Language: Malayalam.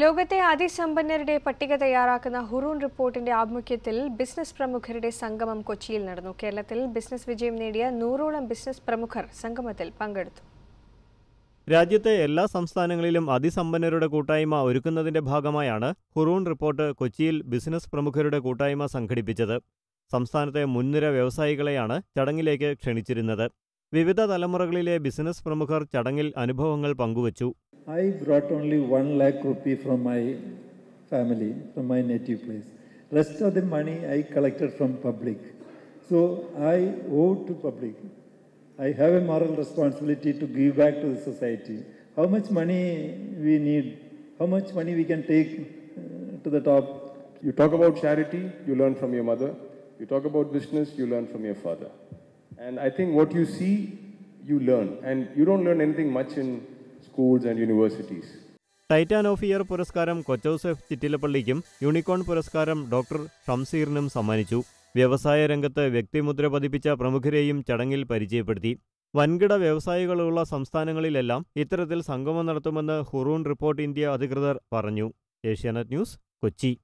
ലോകത്തെ അതിസമ്പന്നരുടെ പട്ടിക തയ്യാറാക്കുന്ന ഹുറൂൺ റിപ്പോർട്ടിന്റെ ആഭിമുഖ്യത്തിൽ ബിസിനസ് പ്രമുഖരുടെ സംഗമം കൊച്ചിയിൽ നടന്നു. കേരളത്തിൽ ബിസിനസ് വിജയം നേടിയ നൂറോളം ബിസിനസ് പ്രമുഖർ സംഗമത്തിൽ പങ്കെടുത്തു. രാജ്യത്തെ എല്ലാ സംസ്ഥാനങ്ങളിലും അതിസമ്പന്നരുടെ കൂട്ടായ്മ ഒരുക്കുന്നതിന്റെ ഭാഗമായാണ് ഹുറൂൺ റിപ്പോർട്ട് കൊച്ചിയിൽ ബിസിനസ് പ്രമുഖരുടെ കൂട്ടായ്മ സംഘടിപ്പിച്ചത്. സംസ്ഥാനത്തെ മുൻനിര വ്യവസായികളെയാണ് ചടങ്ങിലേക്ക് ക്ഷണിച്ചിരുന്നത്. വിവിധ തലമുറകളിലെ ബിസിനസ് പ്രമുഖർ ചടങ്ങിൽ അനുഭവങ്ങൾ പങ്കുവച്ചു. I brought only one lakh rupee from my family, from my native place. Rest of the money I collected from public. So I owe to public. I have a moral responsibility to give back to the society. How much money we need? How much money we can take uh, to the top? You talk about charity, you learn from your mother. You talk about business, you learn from your father. And I think what you see, you learn. And you don't learn anything much in schools and universities. Titan of year പുരസ്കാരം കൊച്ചൌസഫ് ചിറ്റിലപ്പള്ളിക്കും യൂണിക്കോൺ പുരസ്കാരം ഡോക്ടർ ഷംസീറിനും സമ്മാനിച്ചു. വ്യവസായ രംഗത്ത് വ്യക്തിമുദ്ര പതിപ്പിച്ച പ്രമുഖരെയും ചടങ്ങിൽ പരിചയപ്പെടുത്തി. വൻകിട വ്യവസായികളുള്ള സംസ്ഥാനങ്ങളിലെല്ലാം ഇത്തരത്തിൽ സംഗമം നടത്തുമെന്ന് ഹുറൂൺ റിപ്പോർട്ട് ഇന്ത്യ അധികൃതർ പറഞ്ഞു. ഏഷ്യാനെറ്റ് ന്യൂസ് കൊച്ചി.